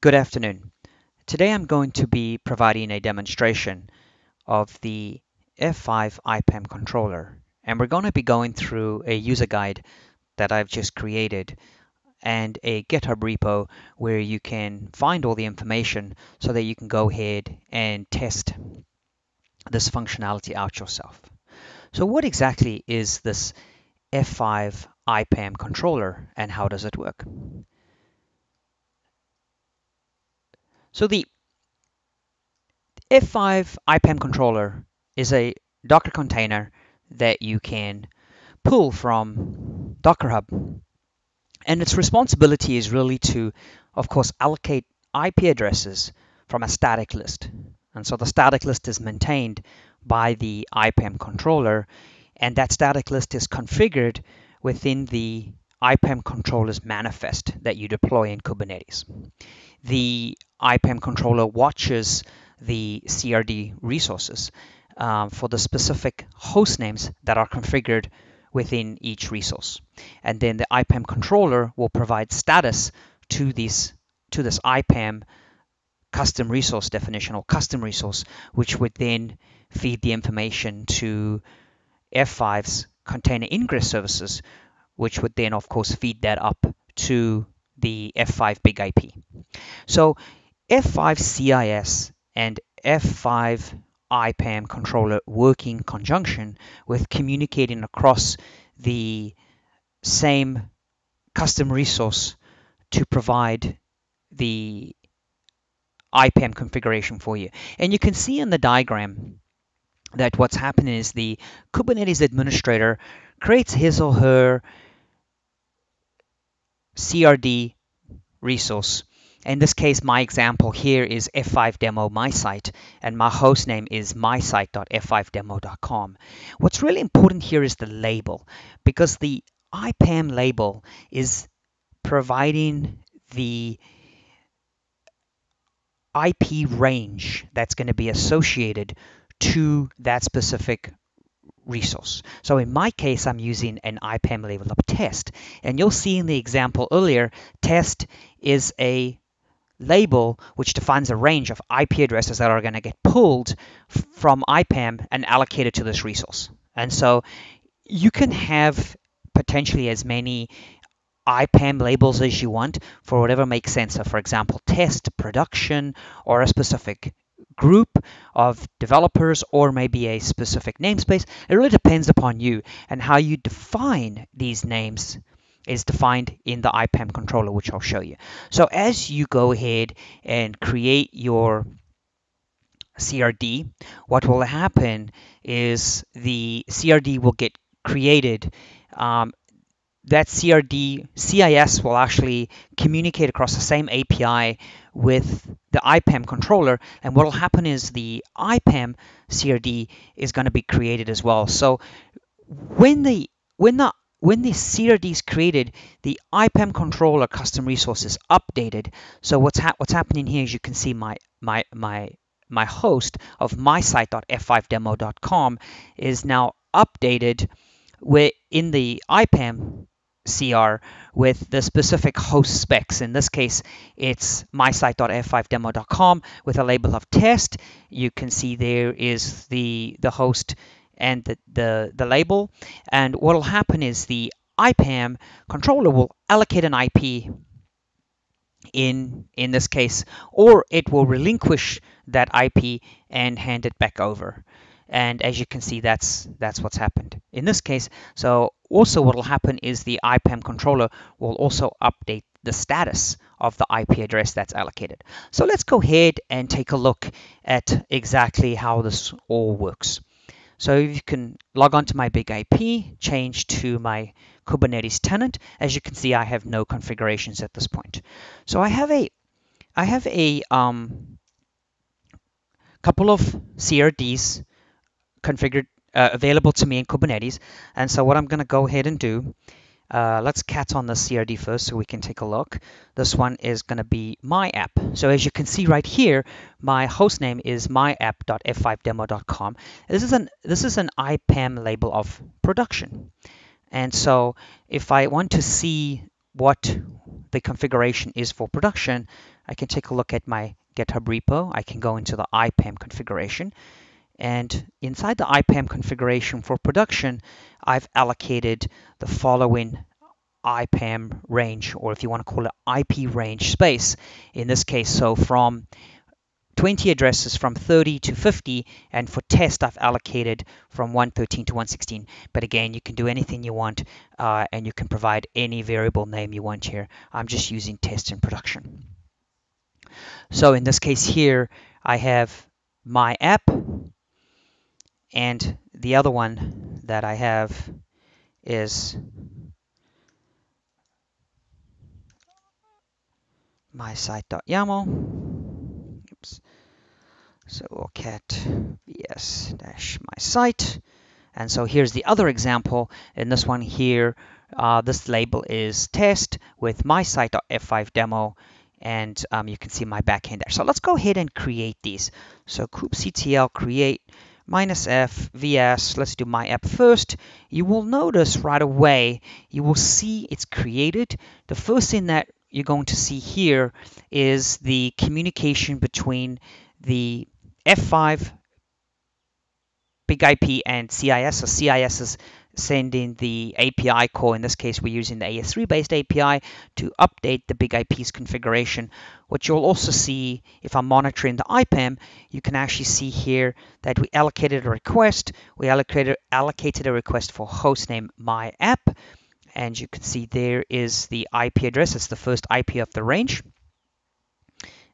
Good afternoon. Today I'm going to be providing a demonstration of the F5 IPAM controller and we're going to be going through a user guide that I've just created and a GitHub repo where you can find all the information so that you can go ahead and test this functionality out yourself. So what exactly is this F5 IPAM controller and how does it work? So the F5 IPAM controller is a Docker container that you can pull from Docker Hub. And its responsibility is really to, of course, allocate IP addresses from a static list. And so the static list is maintained by the IPAM controller, and that static list is configured within the IPAM controller's manifest that you deploy in Kubernetes. The IPAM controller watches the CRD resources um, for the specific host names that are configured within each resource. And then the IPAM controller will provide status to this to this IPAM custom resource definition or custom resource, which would then feed the information to F5's container ingress services, which would then, of course, feed that up to the F5 big IP. So F5 CIS and F5 IPAM controller work in conjunction with communicating across the same custom resource to provide the IPAM configuration for you. And you can see in the diagram that what's happening is the Kubernetes administrator creates his or her CRD resource. In this case, my example here is f5demo my site, and my host name is mysite.f5demo.com. What's really important here is the label, because the IPAM label is providing the IP range that's going to be associated to that specific resource. So in my case, I'm using an IPAM label of test. And you'll see in the example earlier, test is a label which defines a range of IP addresses that are going to get pulled from IPAM and allocated to this resource. And so you can have potentially as many IPAM labels as you want for whatever makes sense. So for example, test, production, or a specific group of developers or maybe a specific namespace. It really depends upon you and how you define these names is defined in the IPAM controller, which I'll show you. So as you go ahead and create your CRD, what will happen is the CRD will get created um, that CRD CIS will actually communicate across the same API with the IPAM controller and what will happen is the IPAM CRD is going to be created as well. So when the when the when the CRD is created, the IPAM controller custom resource is updated. So what's ha what's happening here is you can see my my my my host of mysite.f5demo.com is now updated in the IPAM CR with the specific host specs. In this case, it's mysite.f5demo.com with a label of test. You can see there is the, the host and the, the, the label. And what will happen is the IPAM controller will allocate an IP in in this case, or it will relinquish that IP and hand it back over. And as you can see that's that's what's happened in this case. So also what will happen is the IPAM controller will also update the status of the IP address that's allocated. So let's go ahead and take a look at exactly how this all works so you can log on to my big IP change to my Kubernetes tenant as you can see I have no configurations at this point so I have a I have a um, couple of CRDs configured uh, available to me in Kubernetes. And so what I'm going to go ahead and do, uh, let's cat on the CRD first so we can take a look. This one is going to be my app. So as you can see right here, my host name is myapp.f5demo.com. This is an this is an IPAM label of production. And so if I want to see what the configuration is for production, I can take a look at my GitHub repo. I can go into the IPAM configuration. And inside the IPAM configuration for production, I've allocated the following IPAM range, or if you want to call it IP range space in this case. So from 20 addresses from 30 to 50, and for test, I've allocated from 113 to 116. But again, you can do anything you want, uh, and you can provide any variable name you want here. I'm just using test in production. So in this case here, I have my app, and the other one that I have is my site.yaml. Oops. So we'll cat vs dash my site. And so here's the other example. In this one here, uh, this label is test with my site.f5 demo and um, you can see my backend there. So let's go ahead and create these. So kubectl create minus f vs. Let's do my app first. You will notice right away, you will see it's created. The first thing that you're going to see here is the communication between the F5 big IP and CIS. So CIS is sending the API call. In this case, we're using the AS3 based API to update the big IP's configuration. What you'll also see if I'm monitoring the IPAM, you can actually see here that we allocated a request. We allocated, allocated a request for hostname my app. And you can see there is the IP address. It's the first IP of the range.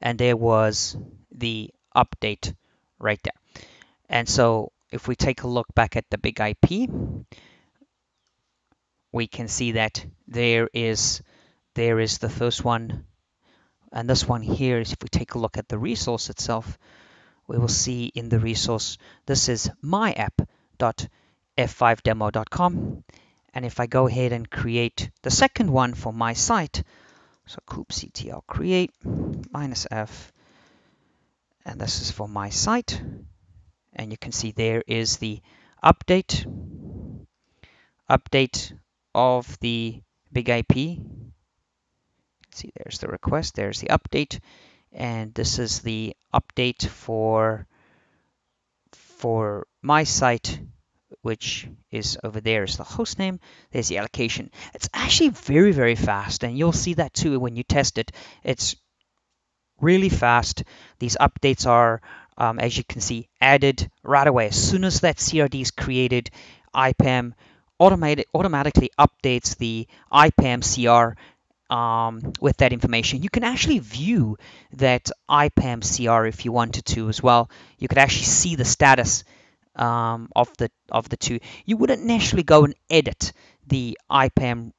And there was the update right there. And so if we take a look back at the big IP, we can see that there is there is the first one. And this one here is if we take a look at the resource itself we will see in the resource this is myapp.f5demo.com and if I go ahead and create the second one for my site so kubectl create minus f and this is for my site. And you can see there is the update update of the big IP. See, there's the request, there's the update, and this is the update for for my site, which is over there is the host name. There's the allocation. It's actually very, very fast, and you'll see that too when you test it. It's really fast. These updates are, um, as you can see, added right away. As soon as that CRD is created, IPAM automated, automatically updates the IPAM CR um, with that information. You can actually view that IPAM CR if you wanted to as well. You could actually see the status um, of the of the two. You wouldn't necessarily go and edit the IPAM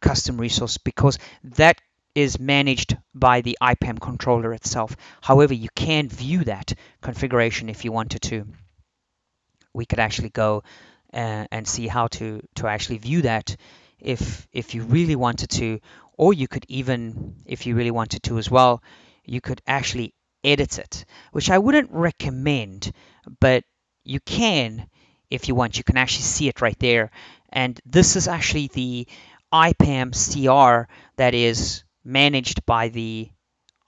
custom resource because that is managed by the IPAM controller itself. However, you can view that configuration if you wanted to. We could actually go and, and see how to to actually view that if if you really wanted to. Or you could even if you really wanted to as well you could actually edit it which I wouldn't recommend but you can if you want. You can actually see it right there. And this is actually the IPAM CR that is managed by the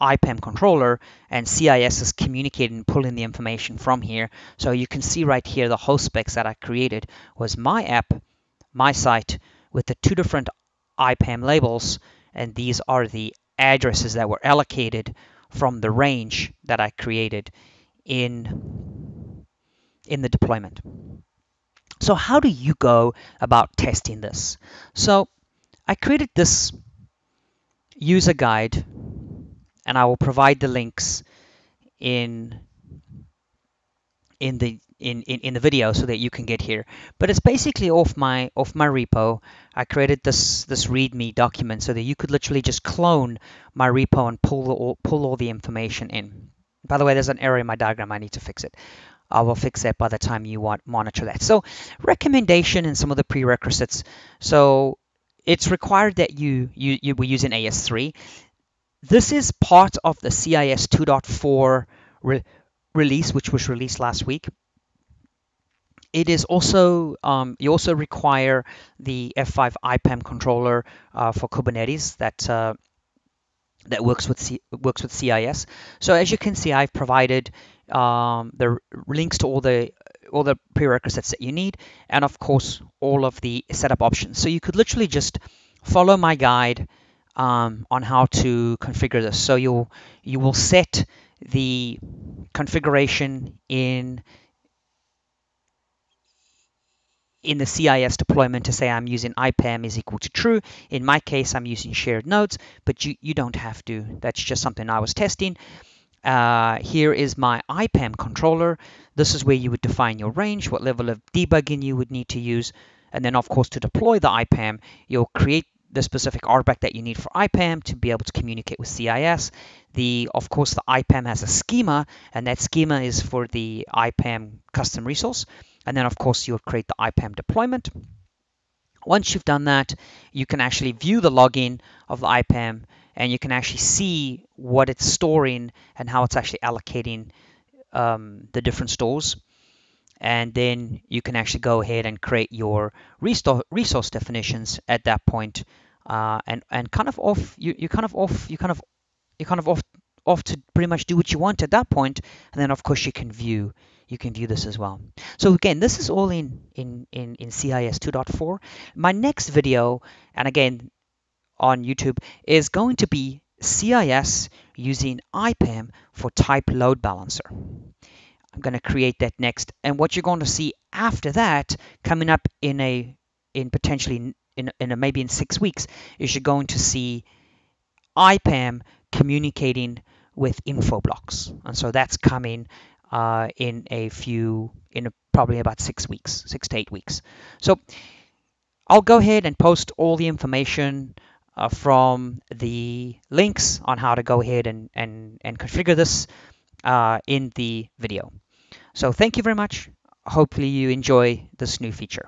IPAM controller and CIS is communicating and pulling the information from here. So you can see right here the host specs that I created was my app, my site with the two different IPAM labels and these are the addresses that were allocated from the range that I created in, in the deployment. So how do you go about testing this? So I created this user guide and I will provide the links in in the in, in, in the video so that you can get here. But it's basically off my off my repo. I created this this README document so that you could literally just clone my repo and pull all, pull all the information in. By the way, there's an error in my diagram. I need to fix it. I will fix that by the time you want monitor that. So recommendation and some of the prerequisites. So it's required that you you you were using AS3. This is part of the CIS 2.4 re release, which was released last week. It is also, um, you also require the F5 IPAM controller uh, for Kubernetes that uh, that works with C, works with CIS. So as you can see, I've provided um, the links to all the all the prerequisites that you need, and of course all of the setup options. So you could literally just follow my guide um, on how to configure this. So you'll you will set the configuration in in the CIS deployment to say I'm using IPAM is equal to true. In my case, I'm using shared nodes, but you, you don't have to. That's just something I was testing. Uh, here is my IPAM controller. This is where you would define your range, what level of debugging you would need to use. And then, of course, to deploy the IPAM, you'll create the specific RBAC that you need for IPAM to be able to communicate with CIS. The, of course, the IPAM has a schema, and that schema is for the IPAM custom resource. And then, of course, you'll create the IPAM deployment. Once you've done that, you can actually view the login of the IPAM and you can actually see what it's storing and how it's actually allocating um, the different stores. And then you can actually go ahead and create your resource definitions at that point, uh, and and kind of off you you kind of off you kind of you kind of off off to pretty much do what you want at that point, and then of course you can view you can view this as well. So again, this is all in, in, in, in CIS 2.4. My next video, and again on YouTube, is going to be CIS using IPAM for type load balancer. I'm going to create that next. And what you're going to see after that, coming up in a in potentially in, in a, maybe in six weeks, is you're going to see IPAM communicating with Infoblox. And so that's coming uh, in a few, in a, probably about six weeks, six to eight weeks. So I'll go ahead and post all the information uh, from the links on how to go ahead and, and, and configure this uh, in the video. So thank you very much. Hopefully you enjoy this new feature.